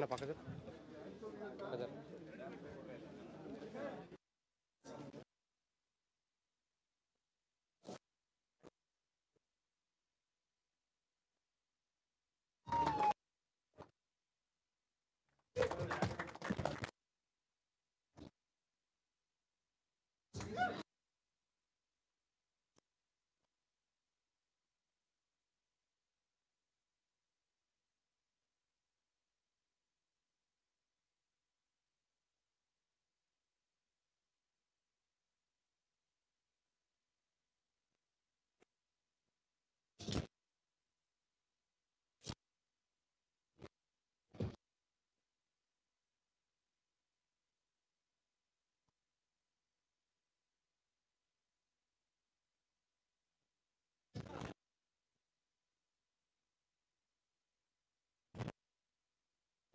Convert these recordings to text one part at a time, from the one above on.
না পাঁচ হাজার? পাঁচ হাজার।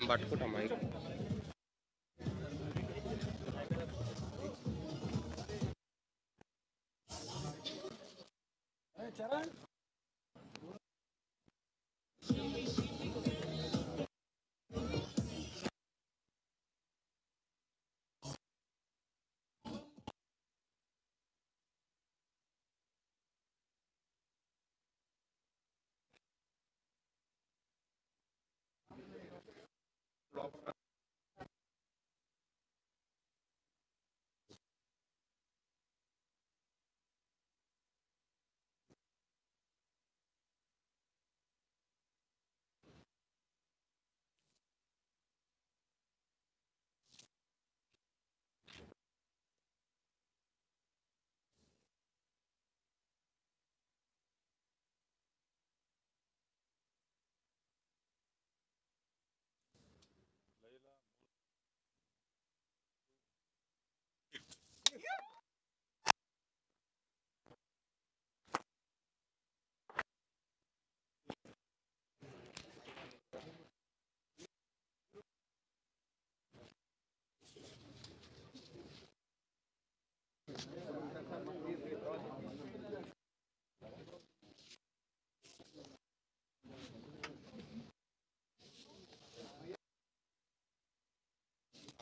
పట్టుకుంటా మైక్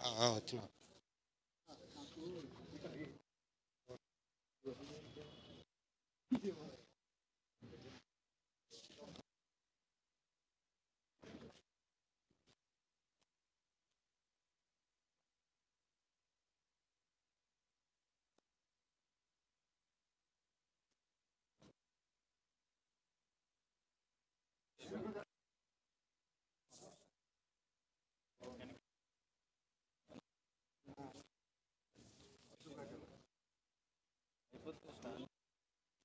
啊啊，听到。